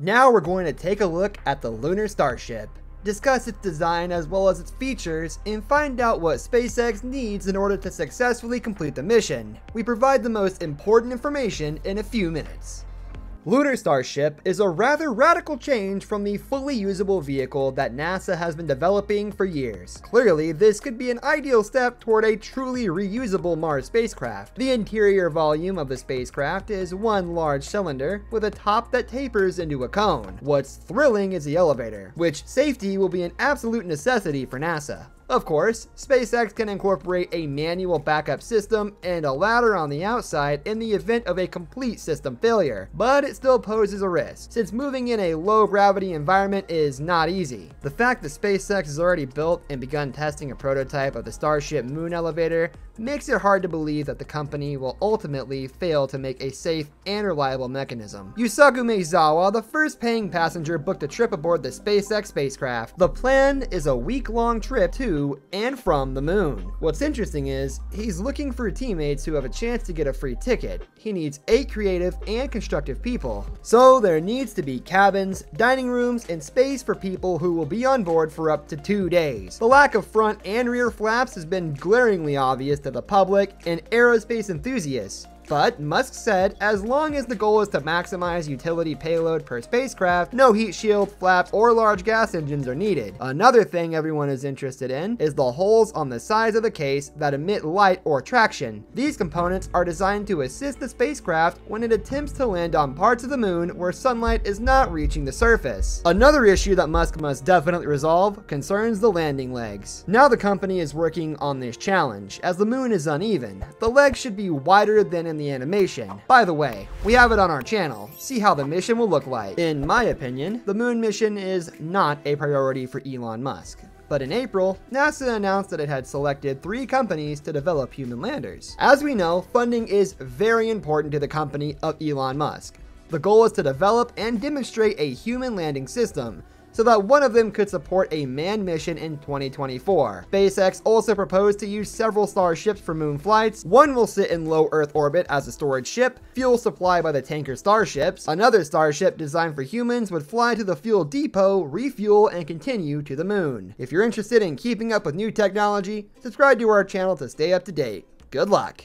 Now we're going to take a look at the Lunar Starship, discuss its design as well as its features, and find out what SpaceX needs in order to successfully complete the mission. We provide the most important information in a few minutes. Lunar Starship is a rather radical change from the fully usable vehicle that NASA has been developing for years. Clearly, this could be an ideal step toward a truly reusable Mars spacecraft. The interior volume of the spacecraft is one large cylinder with a top that tapers into a cone. What's thrilling is the elevator, which safety will be an absolute necessity for NASA. Of course, SpaceX can incorporate a manual backup system and a ladder on the outside in the event of a complete system failure, but it still poses a risk, since moving in a low gravity environment is not easy. The fact that SpaceX has already built and begun testing a prototype of the Starship moon elevator makes it hard to believe that the company will ultimately fail to make a safe and reliable mechanism. Yusaku Maezawa, the first paying passenger, booked a trip aboard the SpaceX spacecraft. The plan is a week-long trip to and from the moon. What's interesting is, he's looking for teammates who have a chance to get a free ticket. He needs 8 creative and constructive people. So there needs to be cabins, dining rooms, and space for people who will be on board for up to 2 days. The lack of front and rear flaps has been glaringly obvious to the public and aerospace enthusiasts. But Musk said as long as the goal is to maximize utility payload per spacecraft, no heat shield, flaps, or large gas engines are needed. Another thing everyone is interested in is the holes on the sides of the case that emit light or traction. These components are designed to assist the spacecraft when it attempts to land on parts of the moon where sunlight is not reaching the surface. Another issue that Musk must definitely resolve concerns the landing legs. Now the company is working on this challenge, as the moon is uneven. The legs should be wider than in in the animation. By the way, we have it on our channel. See how the mission will look like. In my opinion, the moon mission is not a priority for Elon Musk. But in April, NASA announced that it had selected three companies to develop human landers. As we know, funding is very important to the company of Elon Musk. The goal is to develop and demonstrate a human landing system, so that one of them could support a manned mission in 2024. SpaceX also proposed to use several starships for moon flights. One will sit in low Earth orbit as a storage ship, fuel supplied by the tanker starships. Another starship designed for humans would fly to the fuel depot, refuel, and continue to the moon. If you're interested in keeping up with new technology, subscribe to our channel to stay up to date. Good luck!